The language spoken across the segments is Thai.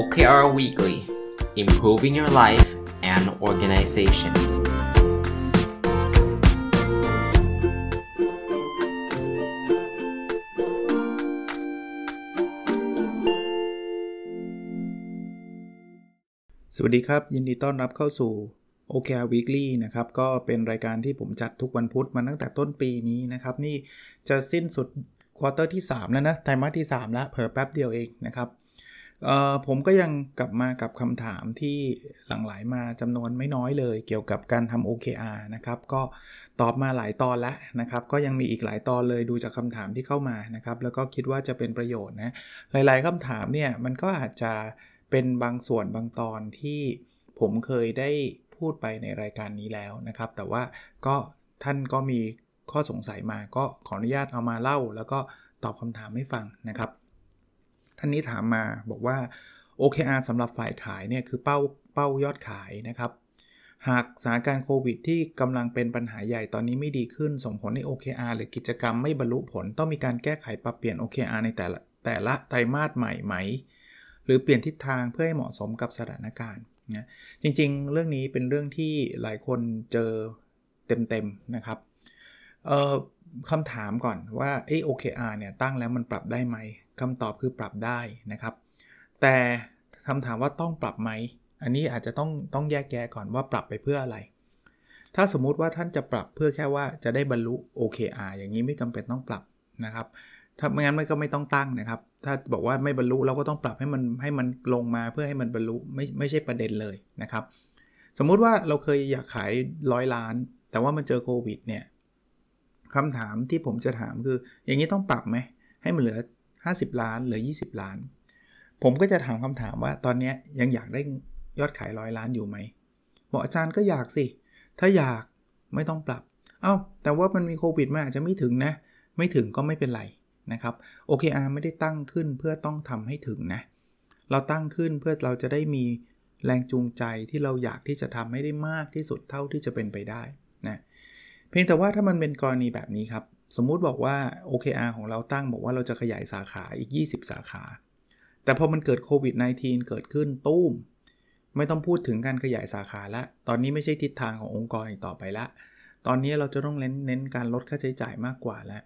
OKR Weekly Improving Your Life and Organization สวัสดีครับ ยินดีต้อนรับเข้าสู่ OKR Weekly นะครับ ก็เป็นรายการที่ผมจัดทุกวันพุธมาตั้งแต่ต้นปีนี้นะครับ นี่จะสิ้นสุดquarter ที่ 3 แล้วนะ ไตรมาสที่ 3 แล้วเผลอแป๊บเดียวเองนะครับ ผมก็ยังกลับมากับคำถามที่หลั่งไหลมาจำนวนไม่น้อยเลย เกี่ยวกับการทำ OKR นะครับ ก็ตอบมาหลายตอนแล้วนะครับ ก็ยังมีอีกหลายตอนเลยดูจากคำถามที่เข้ามานะครับ แล้วก็คิดว่าจะเป็นประโยชน์นะ หลาย ๆคำถามเนี่ยมันก็อาจจะเป็นบางส่วนบางตอนที่ผมเคยได้พูดไปในรายการนี้แล้วนะครับ แต่ว่าก็ท่านก็มีข้อสงสัยมาก็ขออนุญาตเอามาเล่า แล้วก็ตอบคำถามให้ฟังนะครับ ท่านนี้ถามมาบอกว่า OKR สำหรับฝ่ายขายเนี่ยคือเป้าเป้ายอดขายนะครับ หากสถานการณ์โควิดที่กำลังเป็นปัญหาใหญ่ตอนนี้ไม่ดีขึ้น ส่งผลให้ OKR หรือกิจกรรมไม่บรรลุผล ต้องมีการแก้ไขปรับเปลี่ยน OKR ในแต่ละแต่ละไตรมาสใหม่ไหม หรือเปลี่ยนทิศทางเพื่อให้เหมาะสมกับสถานการณ์นะจริงๆ เรื่องนี้เป็นเรื่องที่หลายคนเจอเต็มๆนะครับคำถามก่อนว่าไอ้ OKR เนี่ยตั้งแล้วมันปรับได้ไหม คำตอบคือปรับได้นะครับ แต่คำถามว่าต้องปรับไหม อันนี้อาจจะต้องต้องแยกแยะก่อนว่าปรับไปเพื่ออะไร ถ้าสมมุติว่าท่านจะปรับเพื่อแค่ว่าจะได้บรรลุ OKR อย่างนี้ไม่จำเป็นต้องปรับนะครับถ้าไม่งั้นมันก็ไม่ต้องตั้งนะครับ ถ้าบอกว่าไม่บรรลุเราก็ต้องปรับให้มันให้มันลงมาเพื่อให้มันบรรลุไม่ไม่ใช่ประเด็นเลยนะครับ สมมุติว่าเราเคยอยากขายร้อยล้าน แต่ว่ามันเจอโควิดเนี่ยคำถามที่ผมจะถามคือ อย่างนี้ต้องปรับไหมให้มันเหลือ 50 ล้านเหลือ 20 ล้าน ผมก็จะถามคำถามว่าตอนนี้ยังอยากได้ยอดขายร้อยล้านอยู่ไหมบอกอาจารย์ก็อยากสิ ถ้าอยากไม่ต้องปรับ เอา้า แต่ว่ามันมีโควิดมันอาจจะไม่ถึงนะ ไม่ถึงก็ไม่เป็นไรนะครับ OKR ไม่ได้ตั้งขึ้นเพื่อต้องทำให้ถึงนะ เราตั้งขึ้นเพื่อเราจะได้มีแรงจูงใจที่เราอยากที่จะทำให้ได้มากที่สุดเท่าที่จะเป็นไปได้นะ เพียงแต่ว่าถ้ามันเป็นกรณีแบบนี้ครับ สมมุติบอกว่า OKR ของเราตั้งบอกว่าเราจะขยายสาขาอีก 20 สาขา แต่พอมันเกิดโควิด -19 เกิดขึ้นตู้ม ไม่ต้องพูดถึงการขยายสาขาละ ตอนนี้ไม่ใช่ทิศทางขององค์กรอีกต่อไปละ ตอนนี้เราจะต้องเน้นเน้นการลดค่าใช้จ่ายมากกว่าแล้ว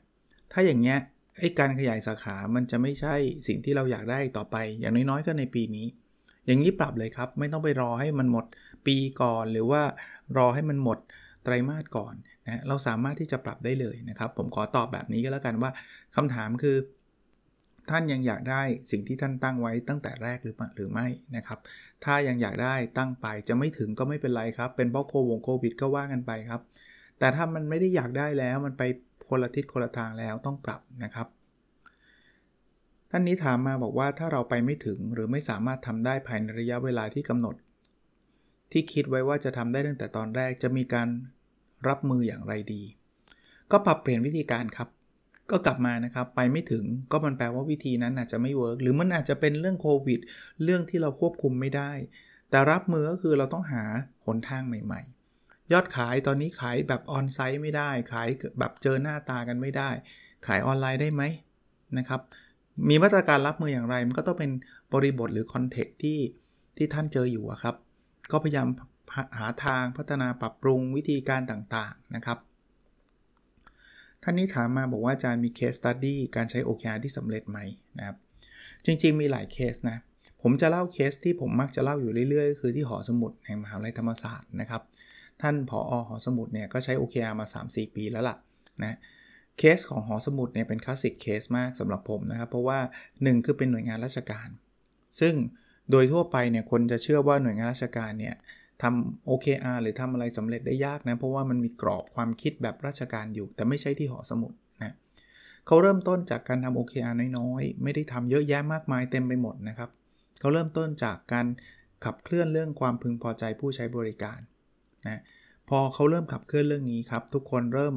ถ้าอย่างเงี้ยไอ้การขยายสาขา มันจะไม่ใช่สิ่งที่เราอยากได้ต่อไป อย่างน้อยๆ ก็ในปีนี้ อย่างนี้ปรับเลยครับ ไม่ต้องไปรอให้มันหมดปีก่อน หรือว่ารอให้มันหมดไตรมาสก่อน นะเราสามารถที่จะปรับได้เลยนะครับ ผมขอตอบแบบนี้ก็แล้วกันว่าคำถามคือ ท่านยังอยากได้สิ่งที่ท่านตั้งไว้ตั้งแต่แรกหรือหรือไม่นะครับ ถ้ายังอยากได้ตั้งไปจะไม่ถึงก็ไม่เป็นไรครับ เป็นเพราะโควงโควิดก็ว่ากันไปครับ แต่ถ้ามันไม่ได้อยากได้แล้วมันไปคนละทิศคนละทางแล้วต้องปรับนะครับท่านนี้ถามมาบอกว่าถ้าเราไปไม่ถึงหรือไม่สามารถทำได้ภายในระยะเวลาที่กำหนด ที่คิดไว้ว่าจะทำได้ตั้งแต่ตอนแรกจะมีการ รับมืออย่างไรดี ก็ปรับเปลี่ยนวิธีการครับ ก็กลับมานะครับ ไปไม่ถึงก็มันแปลว่าวิธีนั้นอาจจะไม่เวิร์กหรือมันอาจจะเป็นเรื่องโควิด เรื่องที่เราควบคุมไม่ได้ แต่รับมือก็คือเราต้องหาหนทางใหม่ ๆ ยอดขายตอนนี้ขายแบบ onsite ไม่ได้ ขายแบบเจอหน้าตากันไม่ได้ ขายออนไลน์ได้ไหมนะครับ มีมาตรการรับมืออย่างไร มันก็ต้องเป็นบริบทหรือ context ที่ที่ท่านเจออยู่ครับ ก็พยายาม หาทางพัฒนาปรับปรุงวิธีการต่างๆนะครับ ท่านนี้ถามมาบอกว่าอาจารย์มี case study การใช้ OKR ที่สำเร็จไหมนะครับ จริงๆมีหลายเคสนะ ผมจะเล่าเคสที่ผมมักจะเล่าอยู่เรื่อยๆก็คือที่หอสมุดแห่งมหาวิทยาลัยธรรมศาสตร์นะครับ ท่านผออหอสมุดเนี่ยก็ใช้ OKR มา 3-4 ปีแล้วล่ะนะเคสของหอสมุดเนี่ยเป็นคลาสสิกเคสมากสำหรับผมนะครับ เพราะว่า 1 คือเป็นหน่วยงานราชการ ซึ่งโดยทั่วไปเนี่ยคนจะเชื่อว่าหน่วยงานราชการเนี่ย ทำ OKR หรือทำอะไรสำเร็จได้ยากนะ เพราะว่ามันมีกรอบความคิดแบบราชการอยู่ แต่ไม่ใช่ที่หอสมุดนะเขาเริ่มต้นจากการทำ OKR น้อยๆ ไม่ได้ทำเยอะแยะมากมายเต็มไปหมดนะครับเขาเริ่มต้นจากการขับเคลื่อนเรื่องความพึงพอใจผู้ใช้บริการนะพอเขาเริ่มขับเคลื่อนเรื่องนี้ครับ ทุกคนเริ่ม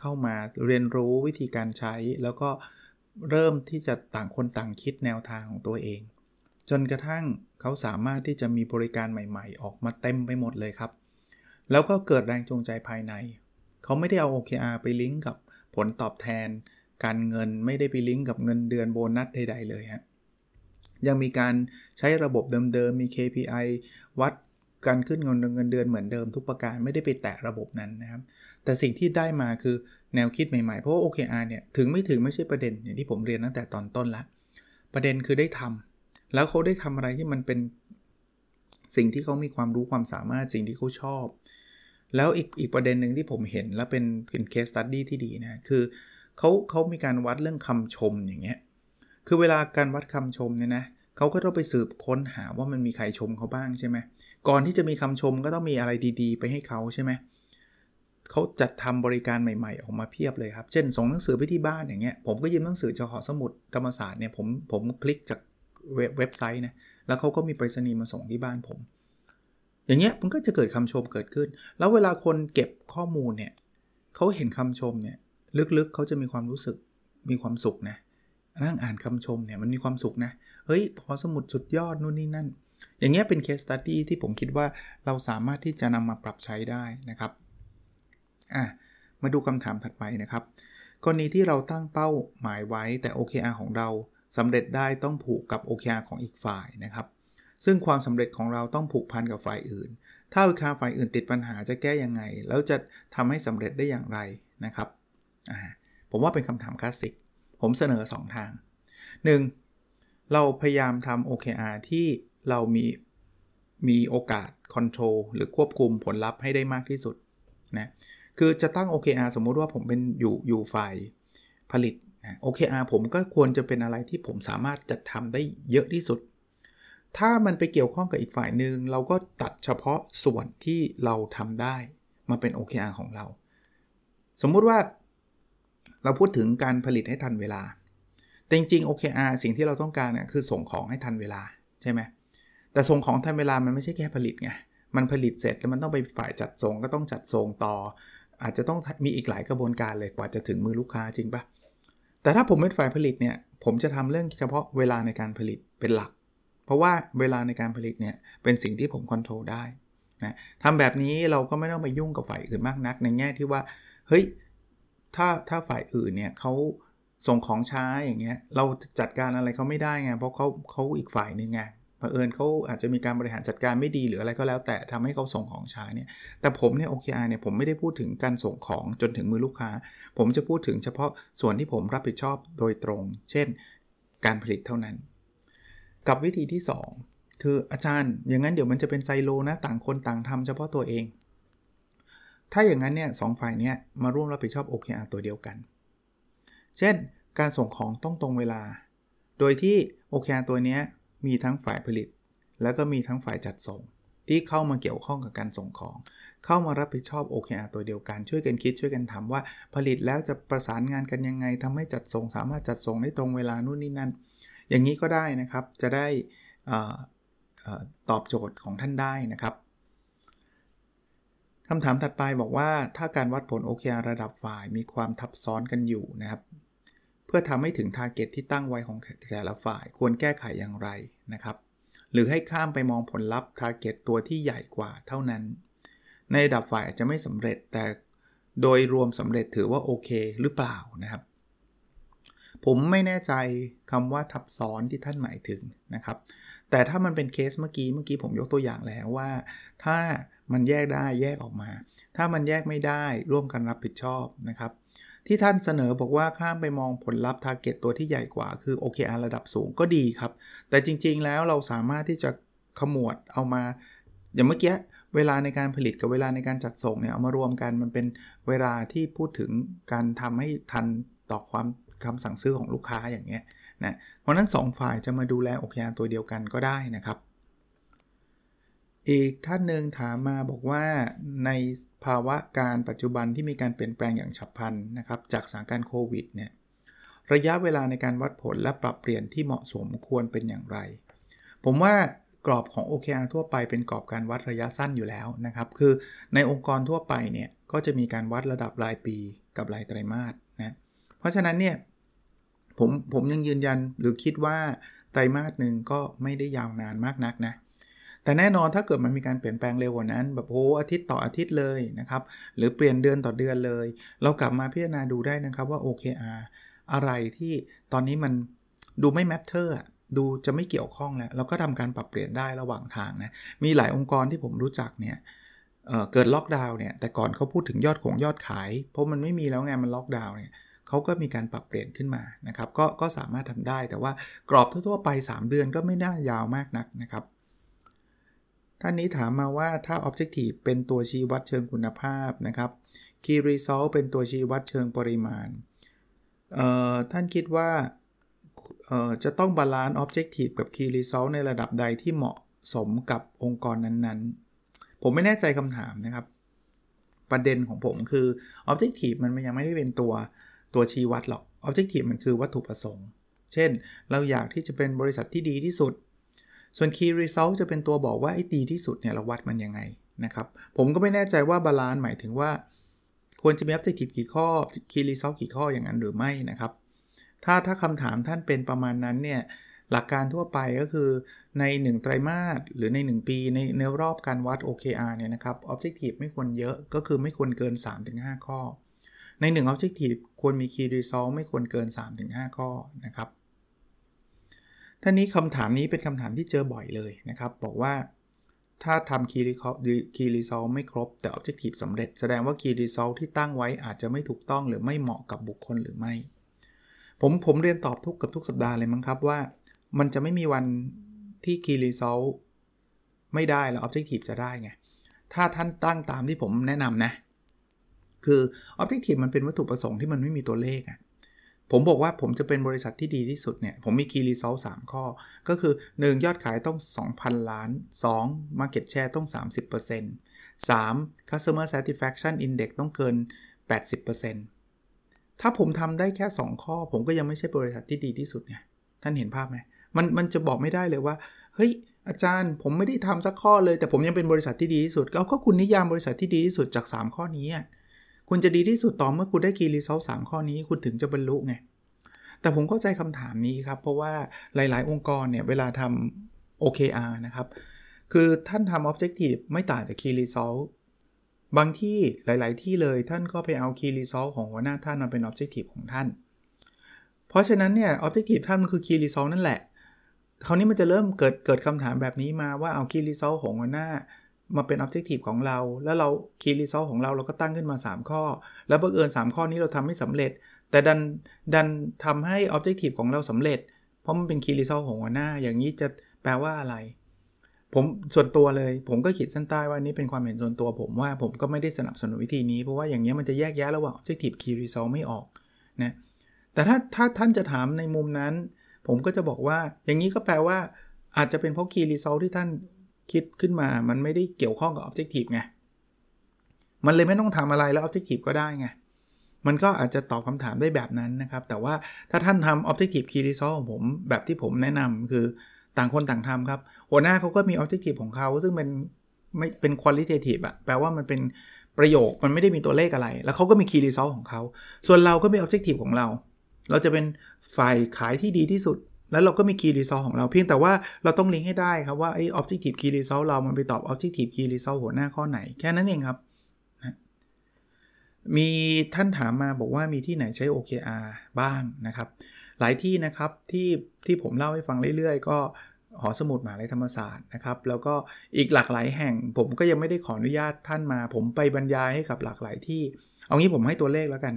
เข้ามาเรียนรู้วิธีการใช้ แล้วก็เริ่มที่จะต่างคนต่างคิดแนวทางของตัวเอง จนกระทั่งเขาสามารถที่จะมีบริการใหม่ ๆ ออกมาเต็มไปหมดเลยครับ แล้วก็เกิดแรงจูงใจภายใน เขาไม่ได้เอา OKR ไปลิงก์กับผลตอบแทน การเงินไม่ได้ไปลิงก์กับเงินเดือนโบนัสใดๆเลยฮะยังมีการใช้ระบบเดิมๆ มี KPI วัดการขึ้นเงินเงินเดือนเหมือนเดิมทุกประการไม่ได้ไปแตะระบบนั้นนะครับ แต่สิ่งที่ได้มาคือแนวคิดใหม่ๆ เพราะว่า OKR เนี่ย ถึงไม่ถึงไม่ใช่ประเด็นอย่างที่ผมเรียนตั้งแต่ตอนต้นละ ประเด็นคือได้ทำ แล้วเขาได้ทำอะไรที่มันเป็นสิ่งที่เขามีความรู้ความสามารถสิ่งที่เขาชอบ แล้วอีกอีกประเด็นหนึ่งที่ผมเห็นแล้วเป็นเป็นเคสตัดดี้ที่ดีนะคือเขาเขามีการวัดเรื่องคำชมอย่างเงี้ยคือเวลาการวัดคำชมเนี่ยนะเขาก็ต้องไปสืบค้นหาว่ามันมีใครชมเขาบ้างใช่ไหมก่อนที่จะมีคำชมก็ต้องมีอะไรดีๆ ไปให้เขาใช่ไหมเขาจัดทำบริการใหม่ๆ ออกมาเพียบเลยครับ เช่นส่งหนังสือไปที่บ้านอย่างเงี้ย ผมก็ยืมหนังสือจากหอสมุดธรรมศาสตร์เนี่ยผมผมคลิกจาก เว็บไซต์นะแล้วเขาก็มีไปรษณีย์มาส่งที่บ้านผม อย่างเงี้ยมันก็จะเกิดคำชมเกิดขึ้น แล้วเวลาคนเก็บข้อมูลเนี่ยเขาเห็นคำชมเนี่ยลึกๆเขาจะมีความรู้สึกมีความสุขนะนั่งอ่านคำชมเนี่ยมันมีความสุขนะเฮ้ยพอสมุดสุดยอดนู่นนี่นั่น อย่างเงี้ยเป็นเคสตัดดี้ที่ผมคิดว่าเราสามารถที่จะนำมาปรับใช้ได้นะครับอะมาดูคำถามถัดไปนะครับกรณีที่เราตั้งเป้าหมายไว้แต่ OKR ของเรา สำเร็จได้ต้องผูกกับ OKR ของอีกฝ่ายนะครับ ซึ่งความสำเร็จของเราต้องผูกพันกับฝ่ายอื่น ถ้า OKR ฝ่ายอื่นติดปัญหาจะแก้ยังไง แล้วจะทำให้สำเร็จได้อย่างไรนะครับผมว่าเป็นคำถามคลาสสิก ผมเสนอ 2 ทาง 1. เราพยายามทำ OKR ที่เรามีมีโอกาสคอนโทรลหรือควบคุมผลลัพธ์ให้ได้มากที่สุดนะคือจะตั้ง OKR สมมุติว่าผมเป็นอยู่อยู่ฝ่ายผลิต OKR ผมก็ควรจะเป็นอะไรที่ผมสามารถจัดทำได้เยอะที่สุด ถ้ามันไปเกี่ยวข้องกับอีกฝ่ายหนึ่งเราก็ตัดเฉพาะส่วนที่เราทำได้มาเป็น OKR ของเรา สมมุติว่าเราพูดถึงการผลิตให้ทันเวลา แต่จริงๆ OKR สิ่งที่เราต้องการเนี่ยคือส่งของให้ทันเวลาใช่ไหม แต่ส่งของทันเวลามันไม่ใช่แค่ผลิตไง มันผลิตเสร็จแล้วมันต้องไปฝ่ายจัดส่งก็ต้องจัดส่งต่อ อาจจะต้องมีอีกหลายกระบวนการเลยกว่าจะถึงมือลูกค้าจริงปะ แต่ถ้าผมเป็นฝ่ายผลิตเนี่ยผมจะทำเรื่องเฉพาะเวลาในการผลิตเป็นหลัก เพราะว่าเวลาในการผลิตเนี่ยเป็นสิ่งที่ผมควบคุมได้นะทำแบบนี้เราก็ไม่ต้องไปยุ่งกับฝ่ายอื่นมากนัก ในแง่ที่ว่าเฮ้ยถ้าถ้าฝ่ายอื่นเนี่ยเขาส่งของช้าอย่างเงี้ยเราจัดการอะไรเขาไม่ได้ไงเพราะเขาเขาอีกฝ่ายหนึงไง เผอิญเขาอาจจะมีการบริหารจัดการไม่ดีหรืออะไรก็แล้ว แต่ทำให้เขาส่งของช้าเนี่ย แต่ผมเนี่ย OKR เนี่ย ผมไม่ได้พูดถึงการส่งของจนถึงมือลูกค้า ผมจะพูดถึงเฉพาะส่วนที่ผมรับผิดชอบโดยตรง เช่น การผลิตเท่านั้น กับวิธีที่ 2 คืออาจารย์ อย่างนั้นเดี๋ยวมันจะเป็นไซโลนะ ต่างคนต่างทำเฉพาะตัวเอง ถ้าอย่างนั้นเนี่ยสองฝ่ายเนี้มาร่วมรับผิดชอบ OKR ตัวเดียวกัน เช่น การส่งของต้องตรงเวลา โดยที่ OKR ตัวเนี้ย มีทั้งฝ่ายผลิต แล้วก็มีทั้งฝ่ายจัดส่ง ที่เข้ามาเกี่ยวข้องกับการส่งของ เข้ามารับผิดชอบ OKR ตัวเดียวกัน ช่วยกันคิดช่วยกันทำว่า ผลิตแล้วจะประสานงานกันยังไงทำให้จัดส่ง สามารถจัดส่งได้ตรงเวลานู่นนี่นั่น อย่างนี้ก็ได้นะครับ จะได้ตอบโจทย์ของท่านได้นะครับคำถามถัดไปบอกว่าถ้าการวัดผล OKR ระดับฝ่ายมีความทับซ้อนกันอยู่นะครับ เพื่อทำให้ถึง target ที่ตั้งไว้ของแต่ละฝ่าย ควรแก้ไขอย่างไรนะครับ หรือให้ข้ามไปมองผลลัพธ์ target ตัวที่ใหญ่กว่าเท่านั้น ในระดับฝ่ายอาจจะไม่สำเร็จแต่โดยรวมสำเร็จถือว่าโอเคหรือเปล่านะครับ ผมไม่แน่ใจคำว่าทับซ้อนที่ท่านหมายถึงนะครับ แต่ถ้ามันเป็นเคสเมื่อกี้เมื่อกี้ผมยกตัวอย่างแล้วว่า ถ้ามันแยกได้แยกออกมา ถ้ามันแยกไม่ได้ร่วมกันรับผิดชอบนะครับ ที่ท่านเสนอบอกว่าข้ามไปมองผลลัพธ์ target ตัวที่ใหญ่กว่าคือ OKR ระดับสูงก็ดีครับ แต่จริงๆแล้วเราสามารถที่จะขมวดเอามา อย่างเมื่อกี้เวลาในการผลิตกับเวลาในการจัดส่งเนี่ยเอามารวมกันมันเป็นเวลาที่พูดถึงการทำให้ทันต่อความคำสั่งซื้อของลูกค้าอย่างเงี้ยนะเพราะนั้น 2 ฝ่ายจะมาดูแล OKR ตัวเดียวกันก็ได้นะครับ อีกท่านหนึ่งถามมาบอกว่าในภาวะการปัจจุบันที่มีการเปลี่ยนแปลงอย่างฉับพลันนะครับจากสถานการณ์โควิดเนี่ยระยะเวลาในการวัดผลและปรับเปลี่ยนที่เหมาะสมควรเป็นอย่างไร ผมว่ากรอบของ OKR ทั่วไปเป็นกรอบการวัดระยะสั้นอยู่แล้วนะครับ คือในองค์กรทั่วไปเนี่ยก็จะมีการวัดระดับรายปีกับรายไตรมาสนะเพราะฉะนั้นเนี่ยผมผมยังยืนยันหรือคิดว่าไตรมาสหนึ่งก็ไม่ได้ยาวนานมากนักนะ แต่แน่นอนถ้าเกิดมันมีการเปลี่ยนแปลงเร็วกว่านั้น แบบโอ้อาทิตย์ต่ออาทิตย์เลยนะครับ หรือเปลี่ยนเดือนต่อเดือนเลย เรากลับมาพิจารณาดูได้นะครับว่า OKR อะไรที่ตอนนี้มันดูไม่ matter ดูจะไม่เกี่ยวข้องแล้วเราก็ทำการปรับเปลี่ยนได้ระหว่างทางนะ มีหลายองค์กรที่ผมรู้จักเนี่ยเเกิดล็อกดาวน์เนี่ย แต่ก่อนเขาพูดถึงยอดของยอดขาย เพราะมันไม่มีแล้วไงมันล็อกดาวน์เนี่ยเขาก็มีการปรับเปลี่ยนขึ้นมานะครับ ก็ก็สามารถทำได้ แต่ว่ากรอบทั่วๆไป 3 เดือนก็ไม่น่ายาวมากนักนะครับ ท่านนี้ถามมาว่าถ้า Objective เป็นตัวชี้วัดเชิงคุณภาพนะครับ Key Result เป็นตัวชี้วัดเชิงปริมาณ ท่านคิดว่าจะต้อง balance Objective กับ Key Result ในระดับใดที่เหมาะสมกับองค์กรนั้นๆ ผมไม่แน่ใจคำถามนะครับ ประเด็นของผมคือ Objective มันยังไม่ได้เป็นตัวตัวชี้วัดหรอก Objective มันคือวัตถุประสงค์ เช่น เราอยากที่จะเป็นบริษัทที่ดีที่สุด ส่วน Key Result จะเป็นตัวบอกว่าไอ้ดีที่สุดเนี่ยเราวัดมันยังไงนะครับผมก็ไม่แน่ใจว่า balance หมายถึงว่า ควรจะมี Objective กี่ข้อ Key Result กี่ข้ออย่างนั้นหรือไม่นะครับ ถ้าถ้าคำถามท่านเป็นประมาณนั้นเนี่ยหลักการทั่วไปก็คือใน 1 ไตรมาสหรือใน 1 ปีในในรอบการวัด OKR เนี่ยนะครับ Objective ไม่ควรเยอะก็คือไม่ควรเกิน 3-5 ข้อ ใน 1 Objective ควรมี Key Result ไม่ควรเกิน 3-5 ข้อนะครับ ท่านี้คำถามนี้เป็นคำถามที่เจอบ่อยเลยนะครับ บอกว่าถ้าทำ Key Result ไม่ครบ แต่ Objective สำเร็จ แสดงว่า Key Result ที่ตั้งไว้อาจจะไม่ถูกต้องหรือไม่เหมาะกับบุคคลหรือไม่ ผมผมเรียนตอบทุกกับทุกสัปดาห์เลยมั้งครับว่า มันจะไม่มีวันที่ Key Result ไม่ได้แล้ว Objective จะได้ไง ถ้าท่านตั้งตามที่ผมแนะนำนะ คือ Objective มันเป็นวัตถุประสงค์ที่มันไม่มีตัวเลขอะ ผมบอกว่าผมจะเป็นบริษัทที่ดีที่สุดเนี่ย ผมมี Key Result 3ข้อ ก็คือ 1 ยอดขายต้อง 2,000 ล้าน 2 Market Share ต้อง 30% 3 Customer Satisfaction Index ต้องเกิน 80%ถ้าผมทำได้แค่ 2 ข้อ ผมก็ยังไม่ใช่บริษัทที่ดีที่สุดไงท่านเห็นภาพไหมมันมันจะบอกไม่ได้เลยว่า เฮ้ย อาจารย์ผมไม่ได้ทำสักข้อเลย แต่ผมยังเป็นบริษัทที่ดีที่สุดก็คุณนิยามบริษัทที่ดีที่สุดจาก 3 ข้อนี้ คุณจะดีที่สุดต่อเมื่อคุณได้คีรีเซลสามข้อนี้คุณถึงจะบรรลุไง แต่ผมเข้าใจคำถามนี้ครับ เพราะว่าหลาย ๆ องค์กรเนี่ยเวลาทำ OKR นะครับ คือท่านทำ Objective ไม่ต่างจาก Key Result บางที่หลาย ๆ ที่เลยท่านก็ไปเอา Key Result ของหัวหน้าท่านมาเป็น Objective ของท่าน เพราะฉะนั้นเนี่ย Objective ท่านมันคือ Key Result นั่นแหละ คราวนี้มันจะเริ่มเกิดเกิดคำถามแบบนี้มาว่าเอา Key Result ของหัวหน้า มาเป็น Objective ของเรา แล้วเรา Key Result ของเราเราก็ตั้งขึ้นมา 3 ข้อ แล้วบังเอิญ 3 ข้อนี้เราทำไม่สำเร็จ แต่ดันดันทำให้ Objective ของเราสำเร็จ เพราะมันเป็น Key Result ของหัวหน้า อย่างนี้จะแปลว่าอะไร ผมส่วนตัวเลย ผมก็ขีดเส้นใต้ว่านี้เป็นความเห็นส่วนตัว ผมว่าผมก็ไม่ได้สนับสนุนวิธีนี้ เพราะว่าอย่างนี้มันจะแยกแยะระหว่าง Objective Key Result ไม่ออกนะแต่ถ้าถ้าท่านจะถามในมุมนั้น ผมก็จะบอกว่าอย่างนี้ก็แปลว่าอาจจะเป็นเพราะ Key Result ที่ท่าน คิดขึ้นมามันไม่ได้เกี่ยวข้องกับ Objective ไง มันเลยไม่ต้องทำอะไรแล้ว Objective ก็ได้ไง มันก็อาจจะตอบคำถามได้แบบนั้นนะครับ แต่ว่าถ้าท่านทำ Objective Key Result ของผมแบบที่ผมแนะนำคือต่างคนต่างทำครับ หัวหน้าเขาก็มี Objective ของเขาซึ่งเป็นไม่เป็น qualitative อะแปลว่ามันเป็นประโยคมันไม่ได้มีตัวเลขอะไร แล้วเขาก็มี Key Result ของเขา ส่วนเราก็มี Objective ของเรา เราจะเป็นฝ่ายขายที่ดีที่สุด แล้วเราก็มี Key Result ของเราเพียงแต่ว่าเราต้องลิงก์ให้ได้ครับว่าไอ้ Objective Key Result เรามันไปตอบ Objective Key Result หัวหน้าข้อไหนแค่นั้นเองครับมีท่านถามมาบอกว่ามีที่ไหนใช้ OKR บ้างนะครับ หลายที่นะครับที่ที่ผมเล่าให้ฟังเรื่อยๆ ก็หอสมุดมหาลัยธรรมศาสตร์นะครับ แล้วก็อีกหลากหลายแห่ง ผมก็ยังไม่ได้ขออนุญาตท่านมา ผมไปบรรยายให้กับหลากหลายที่ เอางี้ผมให้ตัวเลขแล้วกัน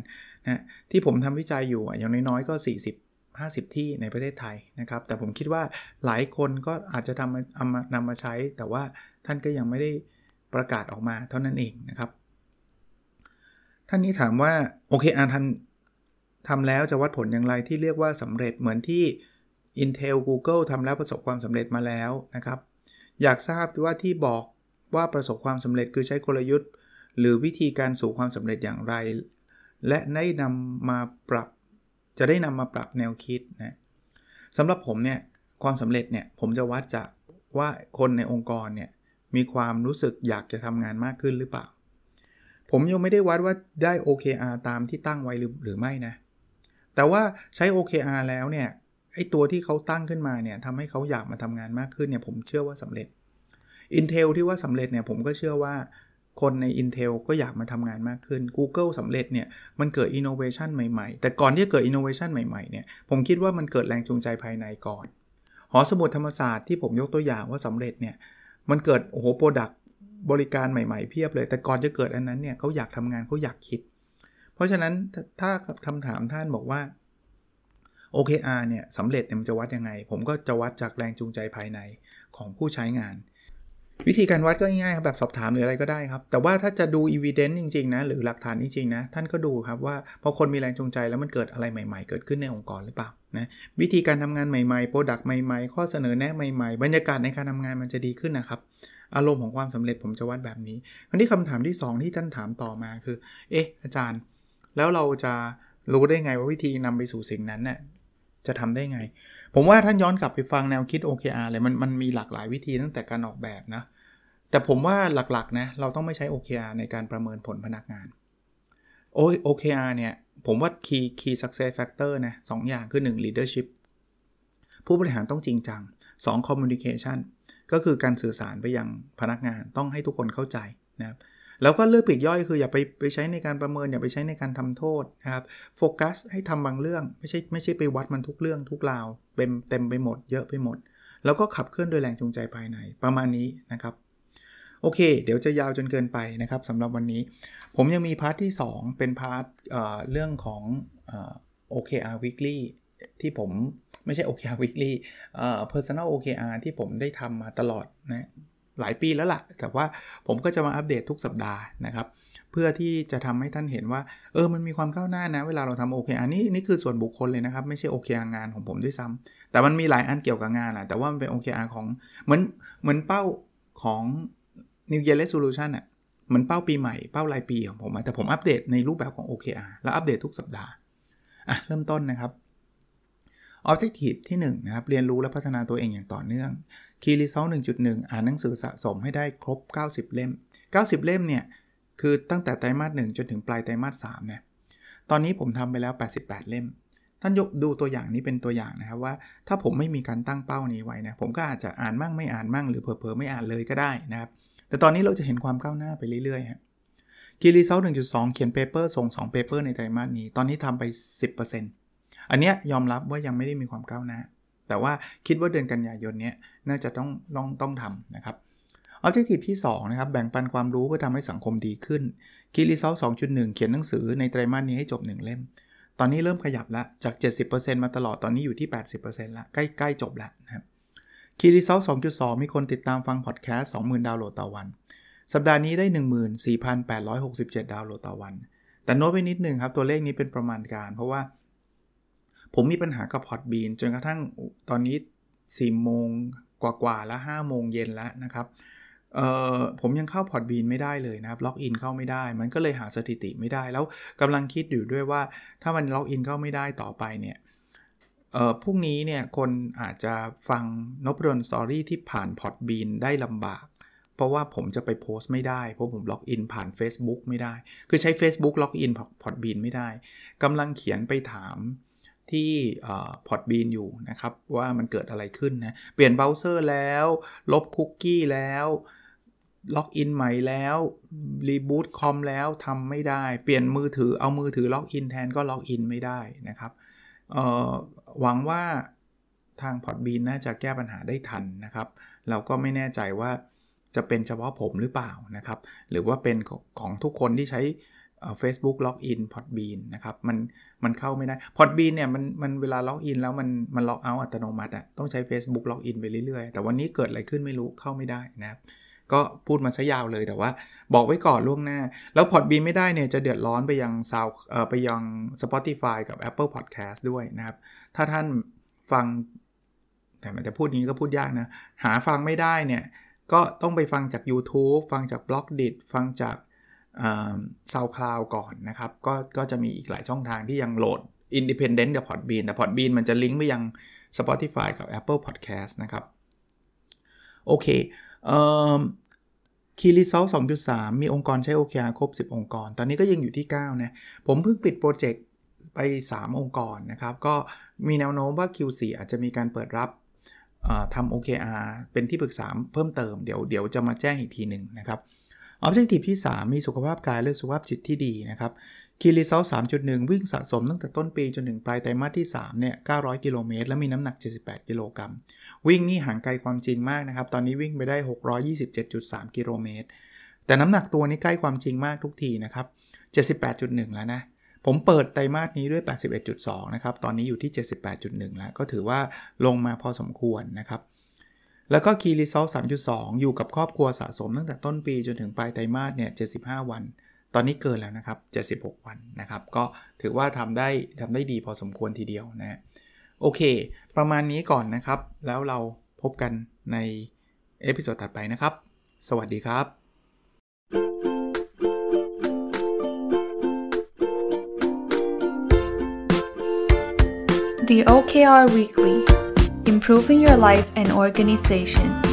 นะที่ผมทำวิจัยอยู่อย่างน้อยๆก็ 40 50 ที่ในประเทศไทยนะครับ แต่ผมคิดว่าหลายคนก็อาจจะทำเอามานำมาใช้ แต่ว่าท่านก็ยังไม่ได้ประกาศออกมาเท่านั้นเองนะครับ ท่านนี้ถามว่า โอเคอาทันทำแล้วจะวัดผลอย่างไรที่เรียกว่าสำเร็จเหมือนที่ Intel Google ทำแล้วประสบความสำเร็จมาแล้วนะครับ อยากทราบว่าที่บอกว่าประสบความสำเร็จคือใช้กลยุทธ์ หรือวิธีการสู่ความสำเร็จอย่างไร และได้นำมาปรับ จะได้นำมาปรับแนวคิดนะสำหรับผมเนี่ยความสำเร็จเนี่ยผมจะวัดจากว่าคนในองค์กรเนี่ยมีความรู้สึกอยากจะทำงานมากขึ้นหรือเปล่า ผมยังไม่ได้วัดว่าได้ OKR ตามที่ตั้งไว้หรือหรือไม่นะ แต่ว่าใช้ OKR แล้วเนี่ยไอตัวที่เขาตั้งขึ้นมาเนี่ยทำให้เขาอยากมาทำงานมากขึ้นเนี่ยผมเชื่อว่าสำเร็จ Intel ที่ว่าสำเร็จเนี่ยผมก็เชื่อว่า คนใน Intel ก็อยากมาทำงานมากขึ้น Google สำเร็จเนี่ยมันเกิด innovation ใหม่ๆ แต่ก่อนที่จะเกิด innovation ใหม่ๆเนี่ยผมคิดว่ามันเกิดแรงจูงใจภายในก่อน หอสมุดธรรมศาสตร์ที่ผมยกตัวอย่างว่าสำเร็จเนี่ยมันเกิดโอ้โหโปรดักบริการใหม่ๆเพียบเลย แต่ก่อนจะเกิดอันนั้นเนี่ยเขาอยากทำงานเขาอยากคิด เพราะฉะนั้นถ้าคำถามท่านบอกว่า OKR เนี่ยสำเร็จเนี่ยมันจะวัดยังไง ผมก็จะวัดจากแรงจูงใจภายในของผู้ใช้งาน วิธีการวัดก็ง่ายครับแบบสอบถามหรืออะไรก็ได้ครับ แต่ว่าถ้าจะดู evidence จริง ๆ นะ หรือหลักฐานจริง ๆ นะ ท่านก็ดูครับว่าพอคนมีแรงจูงใจแล้วมันเกิดอะไรใหม่ ๆ เกิดขึ้นในองค์กรหรือเปล่านะวิธีการทำงานใหม่ๆโปรดักต์ใหม่ๆ ข้อเสนอแนะใหม่ๆ บรรยากาศในการทำงานมันจะดีขึ้นนะครับ อารมณ์ของความสำเร็จผมจะวัดแบบนี้คราวนี้คำถามที่ 2 ที่ท่านถามต่อมาคือ เอ๊ะอาจารย์ แล้วเราจะรู้ได้ไงว่าวิธีนำไปสู่สิ่งนั้นน่ยจะทำได้ไง ผมว่าท่านย้อนกลับไปฟังแนวคิด OKR เลยมันมันมีหลากหลายวิธีตั้งแต่การออกแบบนะ แต่ผมว่าหลักๆนะเราต้องไม่ใช้ OKR ในการประเมินผลพนักงาน OKR เนี่ย ผมว่า key key success factor นะสองอย่างคือ 1 leadership ผู้บริหารต้องจริงจัง 2 communication ก็คือการสื่อสารไปยังพนักงานต้องให้ทุกคนเข้าใจนะครับ แล้วก็เรื่องปลีกย่อยคืออย่าไปไปใช้ในการประเมิน อย่าไปใช้ในการทำโทษนะครับโฟกัสให้ทำบางเรื่องไม่ใช่ไม่ใช่ไปวัดมันทุกเรื่องทุกราวเต็มเต็มไปหมด เยอะไปหมด แล้วก็ขับเคลื่อนโดยแรงจูงใจภายในประมาณนี้นะครับโอเค เดี๋ยวจะยาวจนเกินไปนะครับสำหรับวันนี้ ผมยังมี part ที่ 2 เป็น part เรื่องของอ OKR Weekly ที่ผมไม่ใช่ OKR Weekly เอ่อ Personal OKR ที่ผมได้ทำมาตลอดนะ หลายปีแล้วละ่ะ แต่ว่าผมก็จะมาอัปเดตทุกสัปดาห์นะครับ เพื่อที่จะทำให้ท่านเห็นว่า เออ มันมีความก้าวหน้านะ เวลาเราทำ OKR นี่นี่คือส่วนบุคคลเลยนะครับ ไม่ใช่ OKR งานของผมด้วยซ้ำแต่มันมีหลายอันเกี่ยวกับงานแหละแต่ว่ามันเป็น OKR ของเหมือนเหมือนเป้าของ New Year Resolution อะ่ะเหมือนเป้าปีใหม่เป้ารายปีของผมแต่ผมอัปเดตในรูปแบบของ OKR แล้วอัปเดตทุกสัปดาห์อะเริ่มต้นนะครับ Objective ที่1นะครับเรียนรู้และพัฒนาตัวเองอย่างต่อเนื่อง Key Result 1.1 อ่านหนังสือสะสมให้ได้ครบ 90 เล่ม 90 เล่มเนี่ย คือตั้งแต่ไตรมาส1จนถึงปลายไตรมาส3เนี่ยตอนนี้ผมทำไปแล้ว 88 เล่ม ท่านยกดูตัวอย่างนี้เป็นตัวอย่างนะครับว่า ถ้าผมไม่มีการตั้งเป้านี้ไว้นะ ผมก็อาจจะอ่านมั่งไม่อ่านมั่งหรือเผลอๆไม่อ่านเลยก็ได้นะครับ แต่ตอนนี้เราจะเห็นความก้าวหน้าไปเรื่อยๆครับKey Result 1.2 เขียน paper ส่ง2 paper ในไตรมาสนี้ ตอนนี้ทำไป 10%อันเนี้ยยอมรับว่ายังไม่ได้มีความก้าวหน้า แต่ว่าคิดว่าเดือนกันยายนนี้น่าจะต้องต้องต้องทำนะครับ Objective ที่2นะครับแบ่งปันความรู้เพื่อทำให้สังคมดีขึ้น Key Result 2.1 เขียนหนังสือในไตรมาสนี้ให้จบ 1 เล่ม ตอนนี้เริ่มขยับแล้วจาก 70%มาตลอดตอนนี้อยู่ที่ 80%แล้วใกล้ใกล้จบแล้วนะครับ Key Result 2.2 มีคนติดตามฟังพอดแคสต์ 20,000 ดาวน์โหลดต่อวัน สัปดาห์นี้ได้ 14,867 ดาวน์โหลดต่อวัน แต่โน้ตไปนิดนึงครับ ตัวเลขนี้เป็นประมาณการ เพราะว่า ผมมีปัญหากับ Podbean จนกระทั่งตอนนี้4โมงกว่าๆแล้ว5โมงเย็นแล้วนะครับเอ่อผมยังเข้า Podbean ไม่ได้เลยนะครับ login เข้าไม่ได้ มันก็เลยหาสถิติไม่ได้ แล้วกำลังคิดอยู่ด้วยว่าถ้ามัน login เข้าไม่ได้ต่อไปเนี่ยเอ่อพรุ่งนี้เนี่ยคนอาจจะฟังนบรนสตอรี่ที่ผ่าน Podbean ได้ลำบาก เพราะว่าผมจะไปโพสต์ไม่ได้ เพราะผมล็อกอินผ่าน Facebook ไม่ได้ คือใช้ Facebook ล็อกอินพอร์ตบีนไม่ได้กำลังเขียนไปถาม ที่ Podbean อยู่นะครับ ว่ามันเกิดอะไรขึ้นนะ เปลี่ยนเบราว์เซอร์แล้ว ลบคุกกี้แล้ว login ใหม่แล้ว reboot คอมแล้วทำไม่ได้ เปลี่ยนมือถือเอามือถือ login แทนก็ login ไม่ได้นะครับหวังว่าทาง Podbean น่าจะแก้ปัญหาได้ทันนะครับ เราก็ไม่แน่ใจว่าจะเป็นเฉพาะผมหรือเปล่านะครับ หรือว่าเป็นของทุกคนที่ใช้ Facebook login Podbean นะครับมันมันเข้าไม่ได้ Podbean เนี่ยมันมันเวลา login แล้วมันมัน logout อัตโนมัติอะต้องใช้ Facebook login ไปเรื่อยๆ แต่วันนี้เกิดอะไรขึ้นไม่รู้เข้าไม่ได้นะครับก็พูดมาซะยาวเลยแต่ว่าบอกไว้ก่อนล่วงหน้า แล้ว Podbean ไม่ได้เนี่ยจะเดือดร้อนไปยังซาวเออไปยัง Spotify กับ Apple Podcast ด้วยนะครับ ถ้าท่านฟัง แต่มันจะพูดนี้ก็พูดยากนะ หาฟังไม่ได้เนี่ย ก็ต้องไปฟังจาก YouTube ฟังจาก b ล็อกดิฟังจาก ซาวคลาวก่อนนะครับ ก็ก็จะมีอีกหลายช่องทางที่ยังโหลด Independent กับ Podbean แต่ Podbean มันจะลิงก์ไปยัง Spotify กับ Apple Podcast นะครับ โอเค Key Result 2.3มีองค์กรใช้ OKR ครบ 10 องค์กร ตอนนี้ก็ยังอยู่ที่ 9 นะ ผมเพิ่งปิดโปรเจกต์ไป 3 องค์กรนะครับ ก็มีแนวโน้มว่า Q4 อาจจะมีการเปิดรับทำ OKR เป็นที่ปรึกษาเพิ่มเติม เดี๋ยวเดี๋ยวจะมาแจ้งอีกทีหนึ่งนะครับ Objective ที่ 3 มีสุขภาพกายและสุขภาพจิตที่ดีนะครับ Key Result 3.1วิ่งสะสมตั้งแต่ต้นปีจนถึงปลายไตรมาสที่ 3 เนี่ย 900 กิโลเมตร และมีน้ำหนัก 78 กิโลกรัม วิ่งนี่ห่างไกลความจริงมากนะครับ ตอนนี้วิ่งไปได้ 627.3 กิโลเมตร แต่น้ำหนักตัวนี้ใกล้ความจริงมากทุกทีนะครับ 78.1 แล้วนะ ผมเปิดไตรมาสนี้ด้วย 81.2 นะครับ ตอนนี้อยู่ที่ 78.1 แล้ว ก็ถือว่าลงมาพอสมควรนะครับ แล้วก็คีรีเซล3.2 อยู่กับครอบครัวสะสมตั้งแต่ต้นปีจนถึงปลายไตรมาสเนี่ย 75 วัน ตอนนี้เกินแล้วนะครับ 76 วันนะครับ ก็ถือว่าทำได้ทำได้ดีพอสมควรทีเดียวนะโอเค ประมาณนี้ก่อนนะครับ แล้วเราพบกันใน episode ถัดไปนะครับ สวัสดีครับ The OKR Weekly Improving Your Life and Organization